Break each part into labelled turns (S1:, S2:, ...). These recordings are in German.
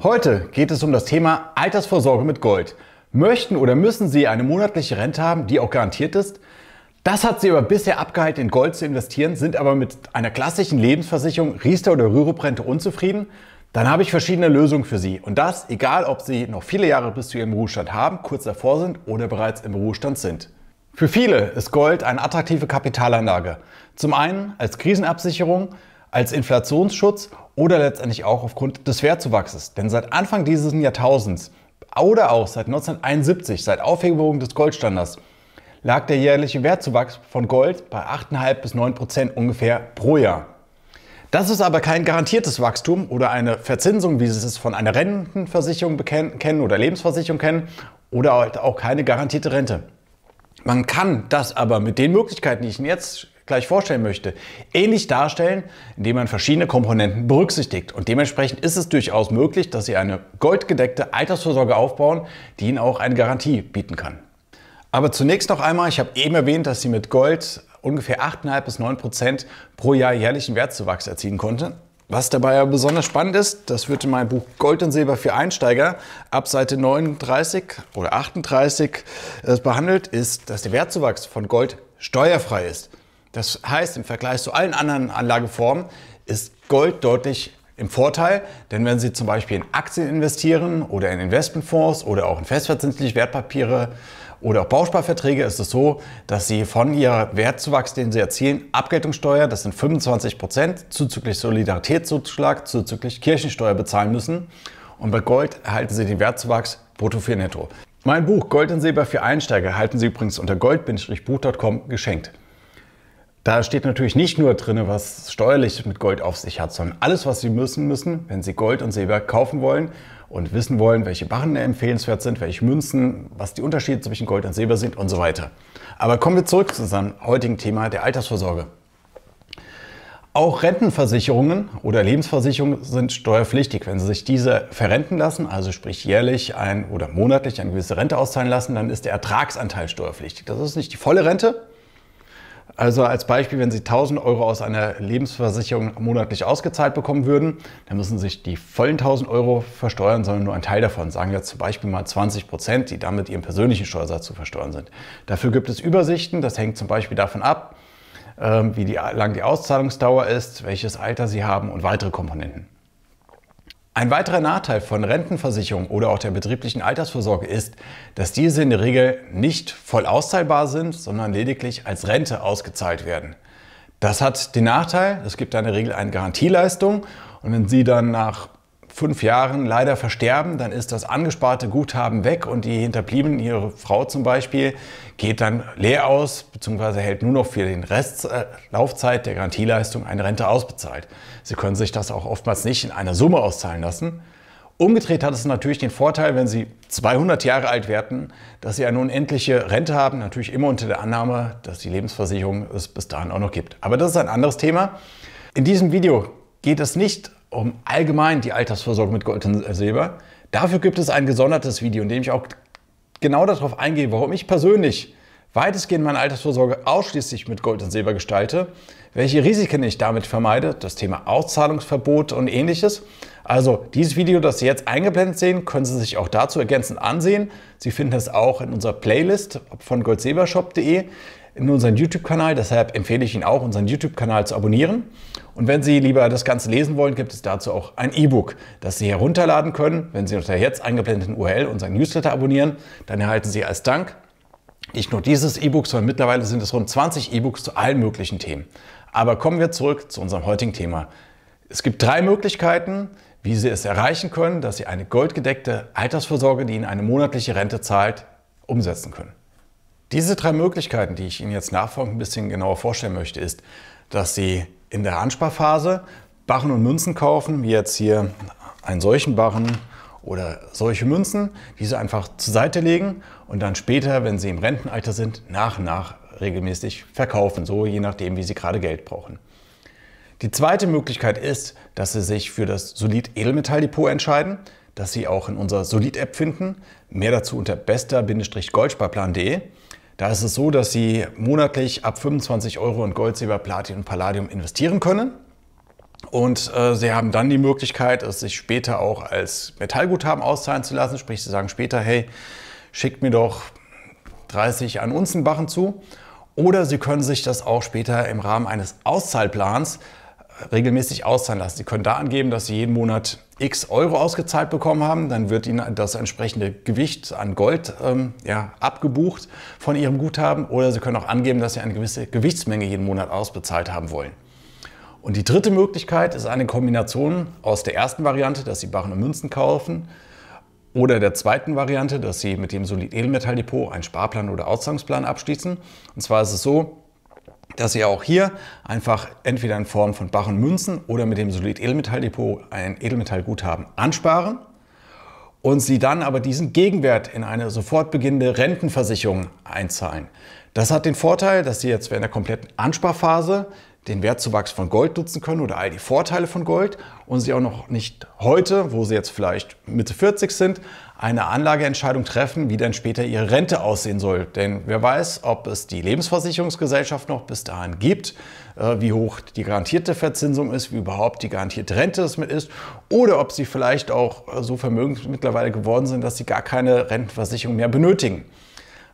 S1: Heute geht es um das Thema Altersvorsorge mit Gold. Möchten oder müssen Sie eine monatliche Rente haben, die auch garantiert ist? Das hat Sie aber bisher abgehalten, in Gold zu investieren, sind aber mit einer klassischen Lebensversicherung, Riester oder Rürup-Rente unzufrieden? Dann habe ich verschiedene Lösungen für Sie. Und das, egal ob Sie noch viele Jahre bis zu Ihrem Berufsstand haben, kurz davor sind oder bereits im Berufsstand sind. Für viele ist Gold eine attraktive Kapitalanlage. Zum einen als Krisenabsicherung, als Inflationsschutz oder letztendlich auch aufgrund des Wertzuwachses. Denn seit Anfang dieses Jahrtausends oder auch seit 1971, seit Aufhebung des Goldstandards, lag der jährliche Wertzuwachs von Gold bei 8,5 bis 9 Prozent ungefähr pro Jahr. Das ist aber kein garantiertes Wachstum oder eine Verzinsung, wie Sie es von einer Rentenversicherung kennen oder Lebensversicherung kennen oder auch keine garantierte Rente. Man kann das aber mit den Möglichkeiten, die ich Ihnen jetzt gleich vorstellen möchte, ähnlich darstellen, indem man verschiedene Komponenten berücksichtigt. Und dementsprechend ist es durchaus möglich, dass Sie eine goldgedeckte Altersvorsorge aufbauen, die Ihnen auch eine Garantie bieten kann. Aber zunächst noch einmal, ich habe eben erwähnt, dass Sie mit Gold ungefähr 8,5 bis 9 Prozent pro Jahr jährlichen Wertzuwachs erzielen konnten. Was dabei aber besonders spannend ist, das wird in meinem Buch Gold und Silber für Einsteiger ab Seite 39 oder 38 äh, behandelt, ist, dass der Wertzuwachs von Gold steuerfrei ist. Das heißt, im Vergleich zu allen anderen Anlageformen ist Gold deutlich im Vorteil, denn wenn Sie zum Beispiel in Aktien investieren oder in Investmentfonds oder auch in festverzinsliche Wertpapiere oder auch Bausparverträge, ist es so, dass Sie von Ihrem Wertzuwachs, den Sie erzielen, Abgeltungssteuer, das sind 25 Prozent, zuzüglich Solidaritätszuschlag, zuzüglich Kirchensteuer bezahlen müssen. Und bei Gold erhalten Sie den Wertzuwachs brutto für netto. Mein Buch Gold und Silber für Einsteiger erhalten Sie übrigens unter gold-buch.com geschenkt. Da steht natürlich nicht nur drin, was steuerlich mit Gold auf sich hat, sondern alles, was Sie müssen müssen, wenn Sie Gold und Silber kaufen wollen und wissen wollen, welche Barren empfehlenswert sind, welche Münzen, was die Unterschiede zwischen Gold und Silber sind und so weiter. Aber kommen wir zurück zu unserem heutigen Thema der Altersvorsorge. Auch Rentenversicherungen oder Lebensversicherungen sind steuerpflichtig. Wenn Sie sich diese verrenten lassen, also sprich jährlich ein oder monatlich eine gewisse Rente auszahlen lassen, dann ist der Ertragsanteil steuerpflichtig. Das ist nicht die volle Rente, also als Beispiel, wenn Sie 1000 Euro aus einer Lebensversicherung monatlich ausgezahlt bekommen würden, dann müssen Sie sich die vollen 1000 Euro versteuern, sondern nur ein Teil davon. Sagen wir zum Beispiel mal 20 Prozent, die damit Ihrem persönlichen Steuersatz zu versteuern sind. Dafür gibt es Übersichten. Das hängt zum Beispiel davon ab, ähm, wie die, lang die Auszahlungsdauer ist, welches Alter Sie haben und weitere Komponenten. Ein weiterer Nachteil von Rentenversicherung oder auch der betrieblichen Altersvorsorge ist, dass diese in der Regel nicht voll auszahlbar sind, sondern lediglich als Rente ausgezahlt werden. Das hat den Nachteil, es gibt in der Regel eine Garantieleistung und wenn Sie dann nach fünf Jahren leider versterben, dann ist das angesparte Guthaben weg und die Hinterbliebenen, Ihre Frau zum Beispiel, geht dann leer aus bzw. hält nur noch für den Restlaufzeit der Garantieleistung eine Rente ausbezahlt. Sie können sich das auch oftmals nicht in einer Summe auszahlen lassen. Umgedreht hat es natürlich den Vorteil, wenn Sie 200 Jahre alt werden, dass Sie eine unendliche Rente haben, natürlich immer unter der Annahme, dass die Lebensversicherung es bis dahin auch noch gibt. Aber das ist ein anderes Thema. In diesem Video geht es nicht um allgemein die Altersvorsorge mit Gold und Silber. Dafür gibt es ein gesondertes Video, in dem ich auch genau darauf eingehe, warum ich persönlich weitestgehend meine Altersvorsorge ausschließlich mit Gold und Silber gestalte, welche Risiken ich damit vermeide, das Thema Auszahlungsverbot und ähnliches. Also dieses Video, das Sie jetzt eingeblendet sehen, können Sie sich auch dazu ergänzend ansehen. Sie finden es auch in unserer Playlist von goldsilbershop.de in unserem YouTube-Kanal. Deshalb empfehle ich Ihnen auch, unseren YouTube-Kanal zu abonnieren. Und wenn Sie lieber das Ganze lesen wollen, gibt es dazu auch ein E-Book, das Sie herunterladen können. Wenn Sie unter der jetzt eingeblendeten URL unseren Newsletter abonnieren, dann erhalten Sie als Dank nicht nur dieses E-Book, sondern mittlerweile sind es rund 20 E-Books zu allen möglichen Themen. Aber kommen wir zurück zu unserem heutigen Thema. Es gibt drei Möglichkeiten, wie Sie es erreichen können, dass Sie eine goldgedeckte Altersvorsorge, die Ihnen eine monatliche Rente zahlt, umsetzen können. Diese drei Möglichkeiten, die ich Ihnen jetzt nachfolgend ein bisschen genauer vorstellen möchte, ist, dass Sie in der Ansparphase Barren und Münzen kaufen, wie jetzt hier einen solchen Barren oder solche Münzen, diese einfach zur Seite legen und dann später, wenn Sie im Rentenalter sind, nach und nach regelmäßig verkaufen, so je nachdem, wie Sie gerade Geld brauchen. Die zweite Möglichkeit ist, dass Sie sich für das Solid Edelmetalldepot entscheiden, das Sie auch in unserer Solid-App finden. Mehr dazu unter bester-goldsparplan.de. Da ist es so, dass Sie monatlich ab 25 Euro in Gold, Silber, Platin und Palladium investieren können. Und äh, Sie haben dann die Möglichkeit, es sich später auch als Metallguthaben auszahlen zu lassen. Sprich, Sie sagen später, hey, schickt mir doch 30 an Unzenbachen zu. Oder Sie können sich das auch später im Rahmen eines Auszahlplans regelmäßig auszahlen lassen. Sie können da angeben, dass Sie jeden Monat x Euro ausgezahlt bekommen haben. Dann wird Ihnen das entsprechende Gewicht an Gold ähm, ja, abgebucht von Ihrem Guthaben. Oder Sie können auch angeben, dass Sie eine gewisse Gewichtsmenge jeden Monat ausbezahlt haben wollen. Und die dritte Möglichkeit ist eine Kombination aus der ersten Variante, dass Sie Barren und Münzen kaufen, oder der zweiten Variante, dass Sie mit dem Solid-Edelmetalldepot einen Sparplan oder Auszahlungsplan abschließen. Und zwar ist es so, dass Sie auch hier einfach entweder in Form von Barren Münzen oder mit dem Solid-Edelmetalldepot ein Edelmetallguthaben ansparen und Sie dann aber diesen Gegenwert in eine sofort beginnende Rentenversicherung einzahlen. Das hat den Vorteil, dass Sie jetzt während der kompletten Ansparphase den Wertzuwachs von Gold nutzen können oder all die Vorteile von Gold und Sie auch noch nicht heute, wo Sie jetzt vielleicht Mitte 40 sind, eine Anlageentscheidung treffen, wie dann später Ihre Rente aussehen soll. Denn wer weiß, ob es die Lebensversicherungsgesellschaft noch bis dahin gibt, äh, wie hoch die garantierte Verzinsung ist, wie überhaupt die garantierte Rente es mit ist oder ob Sie vielleicht auch äh, so vermögend mittlerweile geworden sind, dass Sie gar keine Rentenversicherung mehr benötigen.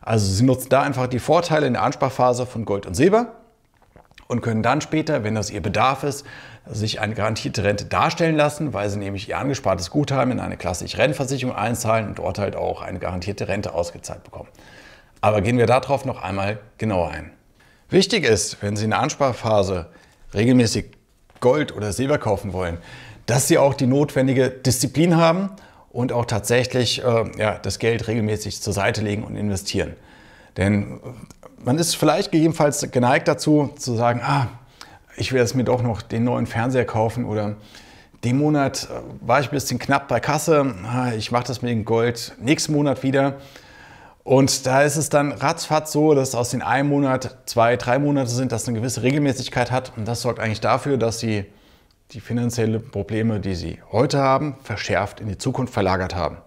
S1: Also Sie nutzen da einfach die Vorteile in der Ansparphase von Gold und Silber und können dann später, wenn das ihr Bedarf ist, sich eine garantierte Rente darstellen lassen, weil sie nämlich ihr angespartes Guthaben in eine klassische Rentenversicherung einzahlen und dort halt auch eine garantierte Rente ausgezahlt bekommen. Aber gehen wir darauf noch einmal genauer ein. Wichtig ist, wenn Sie in der Ansparphase regelmäßig Gold oder Silber kaufen wollen, dass Sie auch die notwendige Disziplin haben und auch tatsächlich äh, ja, das Geld regelmäßig zur Seite legen und investieren. Denn man ist vielleicht gegebenenfalls geneigt dazu, zu sagen, ah, ich will jetzt mir doch noch den neuen Fernseher kaufen oder den Monat äh, war ich ein bisschen knapp bei Kasse, ah, ich mache das mit dem Gold nächsten Monat wieder. Und da ist es dann ratzfatz so, dass aus den einem Monat zwei, drei Monate sind, dass eine gewisse Regelmäßigkeit hat. Und das sorgt eigentlich dafür, dass Sie die finanziellen Probleme, die Sie heute haben, verschärft in die Zukunft verlagert haben.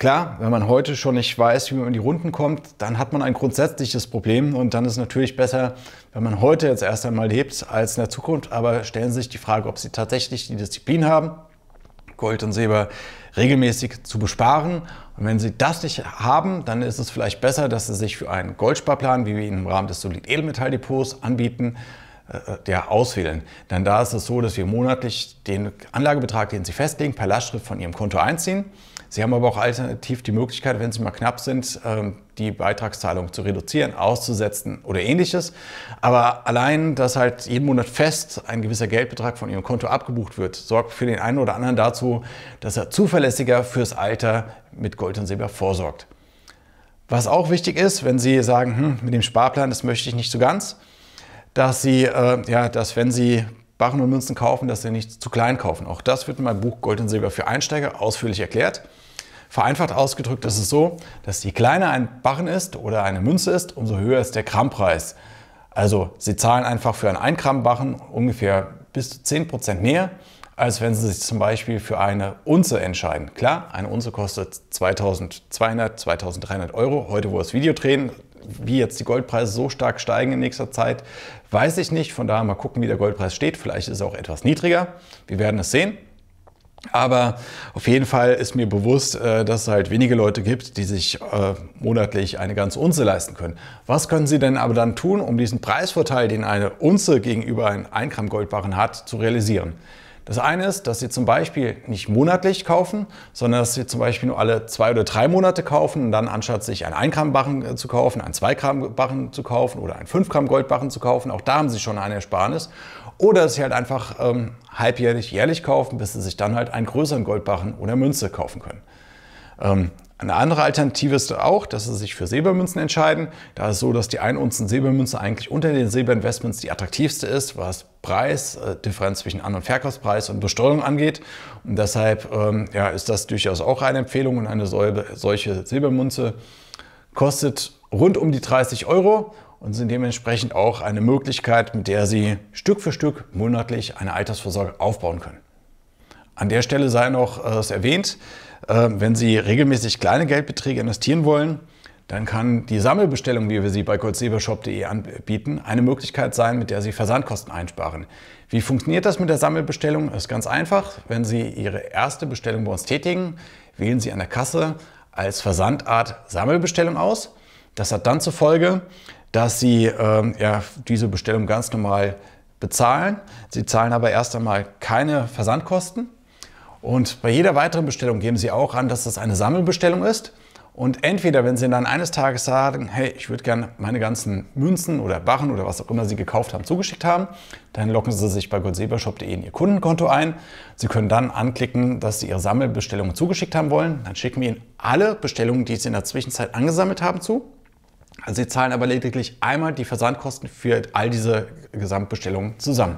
S1: Klar, wenn man heute schon nicht weiß, wie man in die Runden kommt, dann hat man ein grundsätzliches Problem und dann ist es natürlich besser, wenn man heute jetzt erst einmal lebt, als in der Zukunft. Aber stellen Sie sich die Frage, ob Sie tatsächlich die Disziplin haben, Gold und Silber regelmäßig zu besparen. Und wenn Sie das nicht haben, dann ist es vielleicht besser, dass Sie sich für einen Goldsparplan, wie wir ihn im Rahmen des Solid Edelmetalldepots anbieten, äh, der auswählen. Denn da ist es so, dass wir monatlich den Anlagebetrag, den Sie festlegen, per Lastschrift von Ihrem Konto einziehen. Sie haben aber auch alternativ die Möglichkeit, wenn Sie mal knapp sind, ähm, die Beitragszahlung zu reduzieren, auszusetzen oder ähnliches. Aber allein, dass halt jeden Monat fest ein gewisser Geldbetrag von Ihrem Konto abgebucht wird, sorgt für den einen oder anderen dazu, dass er zuverlässiger fürs Alter mit Gold und Silber vorsorgt. Was auch wichtig ist, wenn Sie sagen, hm, mit dem Sparplan, das möchte ich nicht so ganz, dass Sie, äh, ja, dass wenn Sie Barren und Münzen kaufen, dass Sie nicht zu klein kaufen. Auch das wird in meinem Buch Gold und Silber für Einsteiger ausführlich erklärt. Vereinfacht ausgedrückt ist es so, dass je kleiner ein Barren ist oder eine Münze ist, umso höher ist der Grammpreis. Also Sie zahlen einfach für einen 1 Gramm Barren ungefähr bis zu 10 Prozent mehr, als wenn Sie sich zum Beispiel für eine Unze entscheiden. Klar, eine Unze kostet 2200, 2300 Euro. Heute, wo wir das Video drehen, wie jetzt die Goldpreise so stark steigen in nächster Zeit, weiß ich nicht. Von daher mal gucken, wie der Goldpreis steht. Vielleicht ist er auch etwas niedriger. Wir werden es sehen. Aber auf jeden Fall ist mir bewusst, äh, dass es halt wenige Leute gibt, die sich äh, monatlich eine ganze Unze leisten können. Was können Sie denn aber dann tun, um diesen Preisvorteil, den eine Unze gegenüber einem 1 Gramm Goldbarren hat, zu realisieren? Das eine ist, dass Sie zum Beispiel nicht monatlich kaufen, sondern dass Sie zum Beispiel nur alle zwei oder drei Monate kaufen und dann anstatt sich ein 1 Gramm Barren äh, zu kaufen, ein 2 Gramm Barren zu kaufen oder ein 5 Gramm Goldbarren zu kaufen, auch da haben Sie schon eine Ersparnis. Oder dass Sie halt einfach ähm, halbjährlich, jährlich kaufen, bis Sie sich dann halt einen größeren Goldbarren oder Münze kaufen können. Ähm, eine andere Alternative ist auch, dass Sie sich für Silbermünzen entscheiden. Da ist es so, dass die 1 Unzen Silbermünze eigentlich unter den Silberinvestments die attraktivste ist, was Preis, äh, Differenz zwischen An- und Verkaufspreis und Besteuerung angeht. Und deshalb ähm, ja, ist das durchaus auch eine Empfehlung. Und eine solche Silbermünze kostet rund um die 30 Euro und sind dementsprechend auch eine Möglichkeit, mit der Sie Stück für Stück monatlich eine Altersvorsorge aufbauen können. An der Stelle sei noch äh, erwähnt, äh, wenn Sie regelmäßig kleine Geldbeträge investieren wollen, dann kann die Sammelbestellung, wie wir sie bei goldsilbershop.de anbieten, eine Möglichkeit sein, mit der Sie Versandkosten einsparen. Wie funktioniert das mit der Sammelbestellung? Das ist ganz einfach. Wenn Sie Ihre erste Bestellung bei uns tätigen, wählen Sie an der Kasse als Versandart Sammelbestellung aus. Das hat dann zur Folge, dass Sie äh, ja, diese Bestellung ganz normal bezahlen. Sie zahlen aber erst einmal keine Versandkosten. Und bei jeder weiteren Bestellung geben Sie auch an, dass das eine Sammelbestellung ist. Und entweder, wenn Sie dann eines Tages sagen, hey, ich würde gerne meine ganzen Münzen oder Barren oder was auch immer Sie gekauft haben, zugeschickt haben, dann locken Sie sich bei goldsilbershop.de in Ihr Kundenkonto ein. Sie können dann anklicken, dass Sie Ihre Sammelbestellungen zugeschickt haben wollen. Dann schicken wir Ihnen alle Bestellungen, die Sie in der Zwischenzeit angesammelt haben, zu. Also Sie zahlen aber lediglich einmal die Versandkosten für all diese Gesamtbestellungen zusammen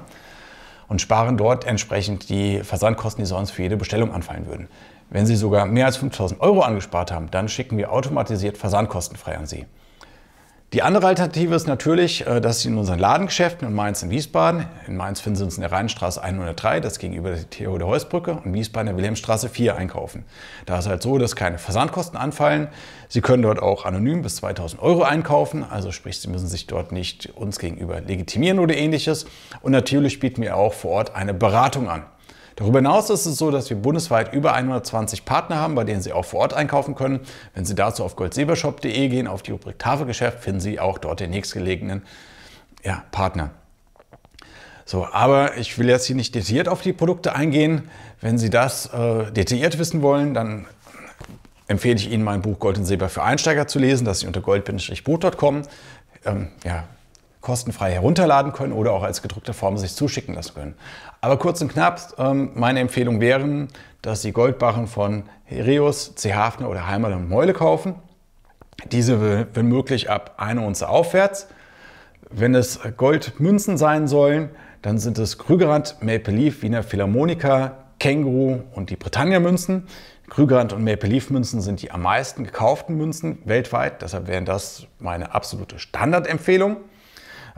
S1: und sparen dort entsprechend die Versandkosten, die sonst für jede Bestellung anfallen würden. Wenn Sie sogar mehr als 5000 Euro angespart haben, dann schicken wir automatisiert versandkostenfrei an Sie. Die andere Alternative ist natürlich, äh, dass Sie in unseren Ladengeschäften in Mainz und Wiesbaden, in Mainz finden Sie uns in der Rheinstraße 103, das gegenüber der Theodor-Heuss-Brücke, und Wiesbaden in der Wilhelmstraße 4 einkaufen. Da ist halt so, dass keine Versandkosten anfallen. Sie können dort auch anonym bis 2000 Euro einkaufen, also sprich, Sie müssen sich dort nicht uns gegenüber legitimieren oder ähnliches. Und natürlich bieten wir auch vor Ort eine Beratung an. Darüber hinaus ist es so, dass wir bundesweit über 120 Partner haben, bei denen Sie auch vor Ort einkaufen können. Wenn Sie dazu auf goldsilbershop.de gehen, auf die Rubrik Tafelgeschäft, finden Sie auch dort den nächstgelegenen ja, Partner. So, aber ich will jetzt hier nicht detailliert auf die Produkte eingehen. Wenn Sie das äh, detailliert wissen wollen, dann empfehle ich Ihnen mein Buch Gold und Silber für Einsteiger zu lesen, das Sie unter gold-buch.com ähm, ja, kostenfrei herunterladen können oder auch als gedruckte Form sich zuschicken lassen können. Aber kurz und knapp, ähm, meine Empfehlung wären, dass Sie Goldbarren von Herius, C. Hafner oder Heimerl und Meule kaufen. Diese, wenn möglich, ab eine Unze aufwärts. Wenn es Goldmünzen sein sollen, dann sind es Krügerrand, Maple Leaf, Wiener Philharmonika, Känguru und die Britannia-Münzen. Krügerrand und Maple Leaf Münzen sind die am meisten gekauften Münzen weltweit. Deshalb wären das meine absolute Standardempfehlung.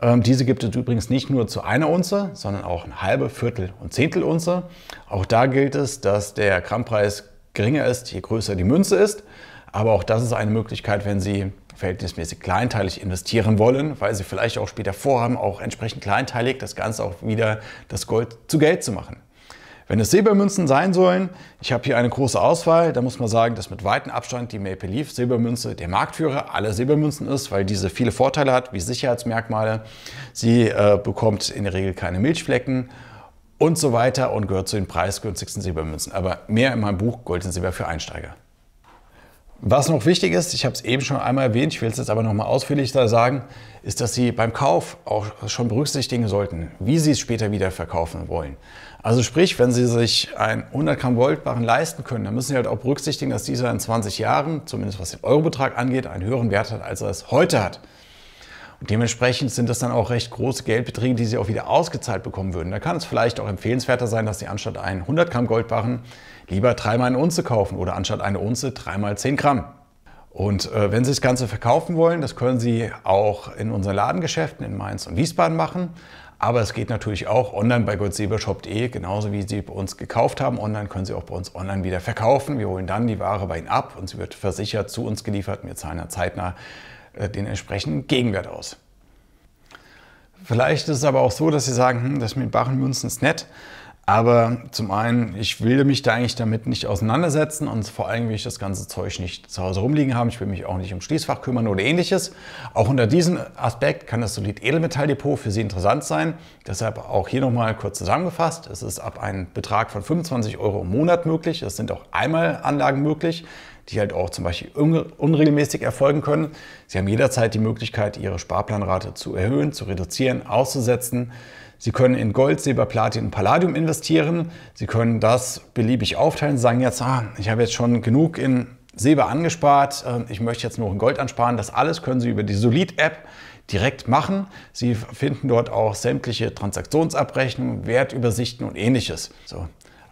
S1: Ähm, diese gibt es übrigens nicht nur zu einer Unze, sondern auch eine halbe, Viertel und Zehntel Unze. Auch da gilt es, dass der Grammpreis geringer ist, je größer die Münze ist. Aber auch das ist eine Möglichkeit, wenn Sie verhältnismäßig kleinteilig investieren wollen, weil Sie vielleicht auch später vorhaben, auch entsprechend kleinteilig das Ganze auch wieder das Gold zu Geld zu machen. Wenn es Silbermünzen sein sollen, ich habe hier eine große Auswahl, da muss man sagen, dass mit weitem Abstand die Maple Leaf Silbermünze der Marktführer aller Silbermünzen ist, weil diese viele Vorteile hat, wie Sicherheitsmerkmale. Sie äh, bekommt in der Regel keine Milchflecken und so weiter und gehört zu den preisgünstigsten Silbermünzen. Aber mehr in meinem Buch Gold und Silber für Einsteiger. Was noch wichtig ist, ich habe es eben schon einmal erwähnt, ich will es jetzt aber noch mal ausführlicher sagen, ist, dass Sie beim Kauf auch schon berücksichtigen sollten, wie Sie es später wieder verkaufen wollen. Also sprich, wenn Sie sich ein 100 Gramm Goldbarren leisten können, dann müssen Sie halt auch berücksichtigen, dass dieser in 20 Jahren, zumindest was den Eurobetrag angeht, einen höheren Wert hat, als er es heute hat. Und dementsprechend sind das dann auch recht große Geldbeträge, die Sie auch wieder ausgezahlt bekommen würden. Da kann es vielleicht auch empfehlenswerter sein, dass Sie anstatt einen 100 Gramm Goldbarren lieber dreimal eine Unze kaufen oder anstatt eine Unze dreimal 10 Gramm. Und äh, wenn Sie das Ganze verkaufen wollen, das können Sie auch in unseren Ladengeschäften in Mainz und Wiesbaden machen. Aber es geht natürlich auch online bei goldsilbershop.de, genauso wie Sie bei uns gekauft haben. Online können Sie auch bei uns online wieder verkaufen. Wir holen dann die Ware bei Ihnen ab und sie wird versichert zu uns geliefert. Wir zahlen dann zeitnah äh, den entsprechenden Gegenwert aus. Vielleicht ist es aber auch so, dass Sie sagen, hm, das mit Barrenmünzen ist nett, aber zum einen, ich will mich da eigentlich damit nicht auseinandersetzen und vor allem will ich das ganze Zeug nicht zu Hause rumliegen haben. Ich will mich auch nicht um Schließfach kümmern oder ähnliches. Auch unter diesem Aspekt kann das Solid Edelmetalldepot für Sie interessant sein. Deshalb auch hier nochmal kurz zusammengefasst. Es ist ab einem Betrag von 25 Euro im Monat möglich. Es sind auch Einmalanlagen möglich die halt auch zum Beispiel unregelmäßig erfolgen können. Sie haben jederzeit die Möglichkeit, Ihre Sparplanrate zu erhöhen, zu reduzieren, auszusetzen. Sie können in Gold, Silber, Platin und Palladium investieren. Sie können das beliebig aufteilen, Sie sagen jetzt, ah, ich habe jetzt schon genug in Silber angespart, äh, ich möchte jetzt nur in Gold ansparen. Das alles können Sie über die Solid-App direkt machen. Sie finden dort auch sämtliche Transaktionsabrechnungen, Wertübersichten und ähnliches. So.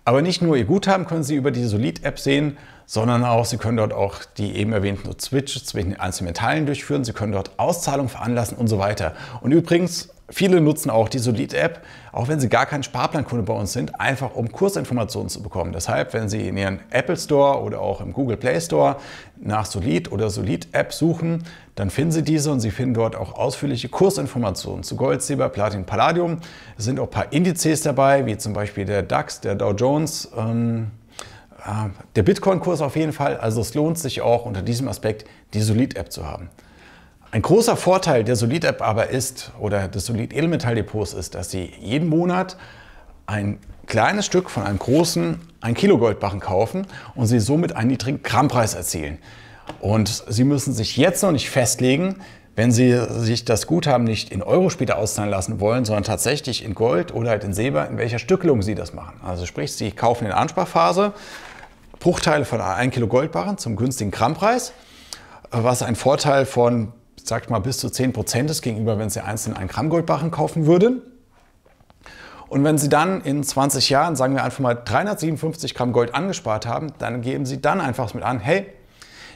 S1: Aber nicht nur Ihr Guthaben können Sie über die Solid-App sehen, sondern auch, Sie können dort auch die eben erwähnten Switches zwischen den einzelnen Metallen durchführen, Sie können dort Auszahlungen veranlassen und so weiter. Und übrigens, viele nutzen auch die Solid-App, auch wenn sie gar kein Sparplankunde bei uns sind, einfach um Kursinformationen zu bekommen. Deshalb, wenn Sie in Ihren Apple Store oder auch im Google Play Store nach Solid oder Solid-App suchen, dann finden Sie diese und Sie finden dort auch ausführliche Kursinformationen zu Gold, Silber, Platin, Palladium. Es sind auch ein paar Indizes dabei, wie zum Beispiel der DAX, der Dow Jones. Ähm, äh, der Bitcoin-Kurs auf jeden Fall. Also es lohnt sich auch unter diesem Aspekt die Solid-App zu haben. Ein großer Vorteil der Solid-App aber ist, oder des Solid-Edelmetall-Depots ist, dass Sie jeden Monat ein kleines Stück von einem großen 1 Kilo Goldbarren kaufen und Sie somit einen niedrigen Grammpreis erzielen. Und Sie müssen sich jetzt noch nicht festlegen, wenn Sie sich das Guthaben nicht in Euro später auszahlen lassen wollen, sondern tatsächlich in Gold oder halt in Silber, in welcher Stückelung Sie das machen. Also sprich, Sie kaufen in der Ansparphase Bruchteile von 1 Kilo Goldbarren zum günstigen Grammpreis, was ein Vorteil von, sagt mal, bis zu 10 Prozent ist gegenüber, wenn Sie einzeln einen Gramm Goldbarren kaufen würden. Und wenn Sie dann in 20 Jahren, sagen wir einfach mal 357 Gramm Gold angespart haben, dann geben Sie dann einfach mit an, hey,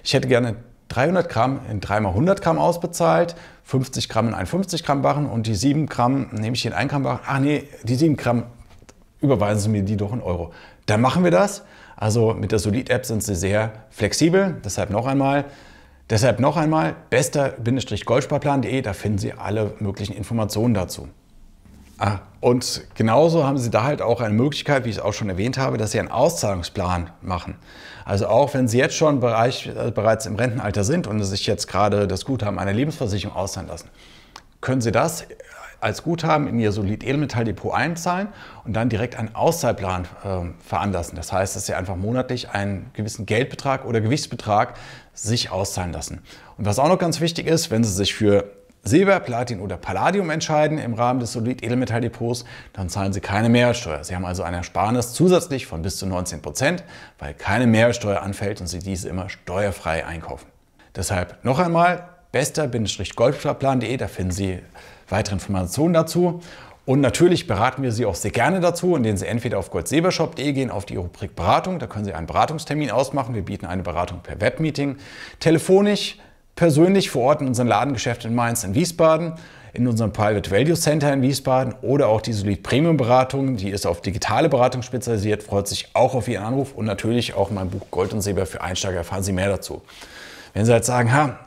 S1: ich hätte gerne 300 Gramm in 3 mal 100 Gramm ausbezahlt, 50 Gramm in einen 50 Gramm Barren und die 7 Gramm nehme ich in 1 Gramm Barren. Ach nee, die 7 Gramm überweisen Sie mir die doch in Euro. Dann machen wir das also mit der Solid-App sind sie sehr flexibel. Deshalb noch einmal, deshalb noch einmal bester-goldsparplan.de, da finden Sie alle möglichen Informationen dazu. Ah, und genauso haben Sie da halt auch eine Möglichkeit, wie ich es auch schon erwähnt habe, dass Sie einen Auszahlungsplan machen. Also auch wenn Sie jetzt schon bereits, äh, bereits im Rentenalter sind und sich jetzt gerade das Guthaben einer Lebensversicherung auszahlen lassen, können Sie das als Guthaben in Ihr Solid Edelmetalldepot einzahlen und dann direkt einen Auszahlplan äh, veranlassen. Das heißt, dass Sie einfach monatlich einen gewissen Geldbetrag oder Gewichtsbetrag sich auszahlen lassen. Und was auch noch ganz wichtig ist, wenn Sie sich für Silber, Platin oder Palladium entscheiden im Rahmen des Solid Edelmetalldepots, dann zahlen Sie keine Mehrwertsteuer. Sie haben also eine Ersparnis zusätzlich von bis zu 19 Prozent, weil keine Mehrwertsteuer anfällt und Sie diese immer steuerfrei einkaufen. Deshalb noch einmal bester-goldsparplan.de, da finden Sie weitere Informationen dazu. Und natürlich beraten wir Sie auch sehr gerne dazu, indem Sie entweder auf goldsilbershop.de gehen, auf die Rubrik Beratung. Da können Sie einen Beratungstermin ausmachen. Wir bieten eine Beratung per Webmeeting, telefonisch, persönlich vor Ort in unserem Ladengeschäft in Mainz in Wiesbaden, in unserem Private Value Center in Wiesbaden oder auch die Solid Premium Beratung, die ist auf digitale Beratung spezialisiert, freut sich auch auf Ihren Anruf und natürlich auch mein Buch Gold und Silber für Einsteiger erfahren Sie mehr dazu. Wenn Sie jetzt sagen, ha,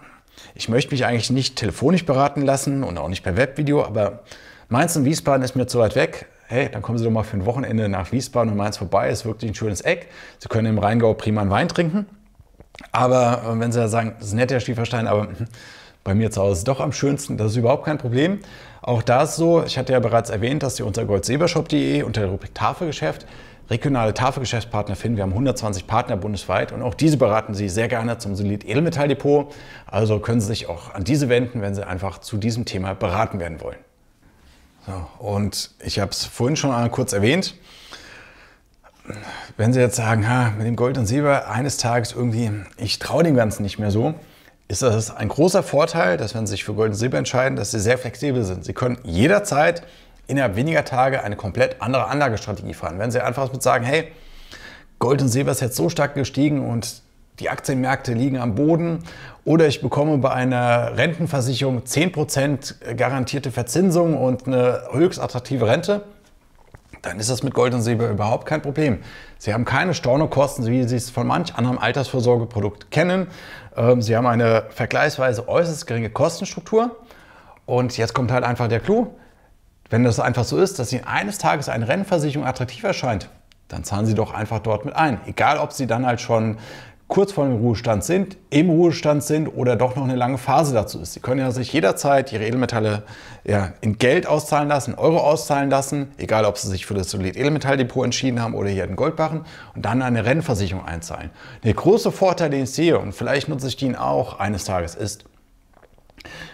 S1: ich möchte mich eigentlich nicht telefonisch beraten lassen und auch nicht per Webvideo, aber Mainz und Wiesbaden ist mir zu weit weg. Hey, dann kommen Sie doch mal für ein Wochenende nach Wiesbaden und Mainz vorbei. Ist wirklich ein schönes Eck. Sie können im Rheingau prima einen Wein trinken. Aber äh, wenn Sie ja sagen, das ist nett, Herr Schieferstein, aber hm, bei mir zu Hause ist es doch am schönsten, das ist überhaupt kein Problem. Auch da ist so, ich hatte ja bereits erwähnt, dass Sie unter goldsilbershop.de unter der Rubrik Tafelgeschäft regionale Tafelgeschäftspartner finden. Wir haben 120 Partner bundesweit und auch diese beraten Sie sehr gerne zum Solid Edelmetalldepot. Also können Sie sich auch an diese wenden, wenn Sie einfach zu diesem Thema beraten werden wollen. So, und ich habe es vorhin schon einmal kurz erwähnt. Wenn Sie jetzt sagen, ha, mit dem Gold und Silber eines Tages irgendwie, ich traue dem Ganzen nicht mehr so, ist das ein großer Vorteil, dass wenn Sie sich für Gold und Silber entscheiden, dass Sie sehr flexibel sind. Sie können jederzeit innerhalb weniger Tage eine komplett andere Anlagestrategie fahren. Wenn Sie einfach mit sagen, hey, Gold und Silber ist jetzt so stark gestiegen und die Aktienmärkte liegen am Boden oder ich bekomme bei einer Rentenversicherung 10% garantierte Verzinsung und eine höchst attraktive Rente, dann ist das mit Gold und Silber überhaupt kein Problem. Sie haben keine Stornokosten, wie Sie es von manch anderem Altersvorsorgeprodukt kennen. Ähm, Sie haben eine vergleichsweise äußerst geringe Kostenstruktur. Und jetzt kommt halt einfach der Clou. Wenn das einfach so ist, dass Ihnen eines Tages eine Rennversicherung attraktiv erscheint, dann zahlen Sie doch einfach dort mit ein. Egal, ob Sie dann halt schon kurz vor dem Ruhestand sind, im Ruhestand sind oder doch noch eine lange Phase dazu ist. Sie können ja sich jederzeit Ihre Edelmetalle ja, in Geld auszahlen lassen, Euro auszahlen lassen, egal ob Sie sich für das Solid Edelmetalldepot entschieden haben oder hier den Goldbarren und dann eine Rennversicherung einzahlen. Der große Vorteil, den ich sehe, und vielleicht nutze ich den auch eines Tages, ist,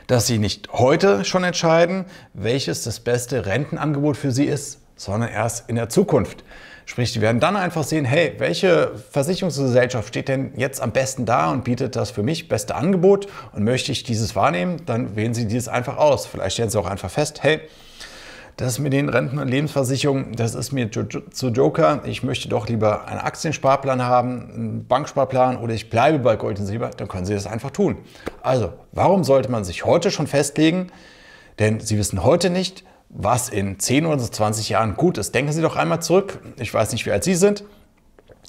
S1: dass Sie nicht heute schon entscheiden, welches das beste Rentenangebot für Sie ist, sondern erst in der Zukunft. Sprich, die werden dann einfach sehen, hey, welche Versicherungsgesellschaft steht denn jetzt am besten da und bietet das für mich beste Angebot und möchte ich dieses wahrnehmen, dann wählen Sie dieses einfach aus. Vielleicht stellen Sie auch einfach fest, hey, das mit den Renten- und Lebensversicherungen, das ist mir zu Joker. Ich möchte doch lieber einen Aktiensparplan haben, einen Banksparplan oder ich bleibe bei Gold und Silber. Dann können Sie das einfach tun. Also, warum sollte man sich heute schon festlegen, Denn Sie wissen heute nicht, was in 10 oder 20 Jahren gut ist. Denken Sie doch einmal zurück. Ich weiß nicht, wie alt Sie sind,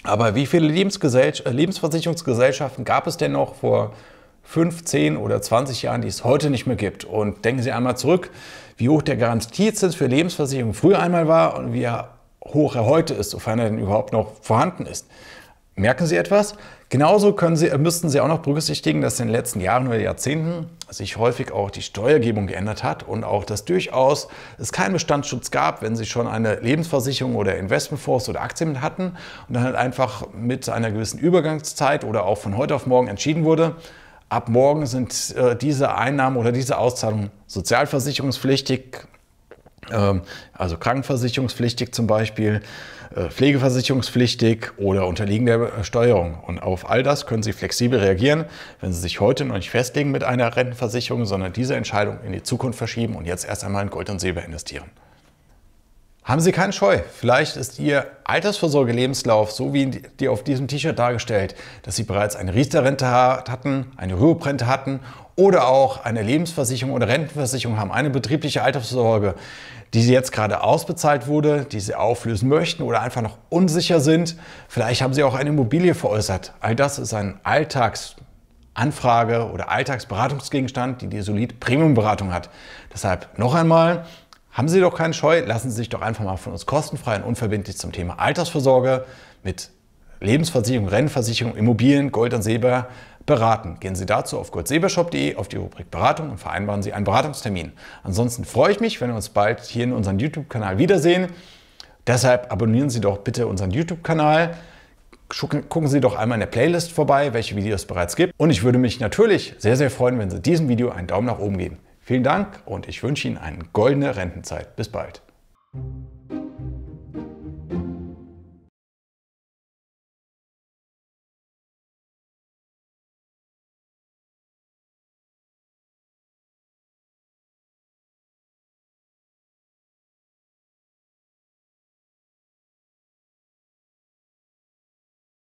S1: aber wie viele Lebensversicherungsgesellschaften gab es denn noch vor 5, 10 oder 20 Jahren, die es heute nicht mehr gibt? Und denken Sie einmal zurück, wie hoch der Garantiezins für Lebensversicherungen früher einmal war und wie hoch er heute ist, sofern er denn überhaupt noch vorhanden ist. Merken Sie etwas? Genauso können Sie, müssten Sie auch noch berücksichtigen, dass in den letzten Jahren oder Jahrzehnten sich häufig auch die Steuergebung geändert hat und auch, dass durchaus es keinen Bestandsschutz gab, wenn Sie schon eine Lebensversicherung oder Investmentfonds oder Aktien hatten und dann halt einfach mit einer gewissen Übergangszeit oder auch von heute auf morgen entschieden wurde, ab morgen sind äh, diese Einnahmen oder diese Auszahlungen sozialversicherungspflichtig, ähm, also krankenversicherungspflichtig zum Beispiel, äh, pflegeversicherungspflichtig oder unterliegen der Steuerung. Und auf all das können Sie flexibel reagieren, wenn Sie sich heute noch nicht festlegen mit einer Rentenversicherung, sondern diese Entscheidung in die Zukunft verschieben und jetzt erst einmal in Gold und Silber investieren. Haben Sie keine Scheu. Vielleicht ist Ihr Altersvorsorgelebenslauf so wie die auf diesem T-Shirt dargestellt, dass Sie bereits eine Riester-Rente hatten, eine Rürup-Rente hatten oder auch eine Lebensversicherung oder Rentenversicherung haben, eine betriebliche Altersvorsorge, die Sie jetzt gerade ausbezahlt wurde, die Sie auflösen möchten oder einfach noch unsicher sind. Vielleicht haben Sie auch eine Immobilie veräußert. All das ist ein Alltagsanfrage oder Alltagsberatungsgegenstand, die die Solid Premium-Beratung hat. Deshalb noch einmal, haben Sie doch keinen Scheu, lassen Sie sich doch einfach mal von uns kostenfrei und unverbindlich zum Thema Altersvorsorge mit Lebensversicherung, Rentenversicherung, Immobilien, Gold und Silber beraten. Gehen Sie dazu auf goldsilbershop.de auf die Rubrik Beratung und vereinbaren Sie einen Beratungstermin. Ansonsten freue ich mich, wenn wir uns bald hier in unserem YouTube-Kanal wiedersehen. Deshalb abonnieren Sie doch bitte unseren YouTube-Kanal. Gucken Sie doch einmal in der Playlist vorbei, welche Videos es bereits gibt. Und ich würde mich natürlich sehr, sehr freuen, wenn Sie diesem Video einen Daumen nach oben geben. Vielen Dank und ich wünsche Ihnen eine goldene Rentenzeit. Bis bald.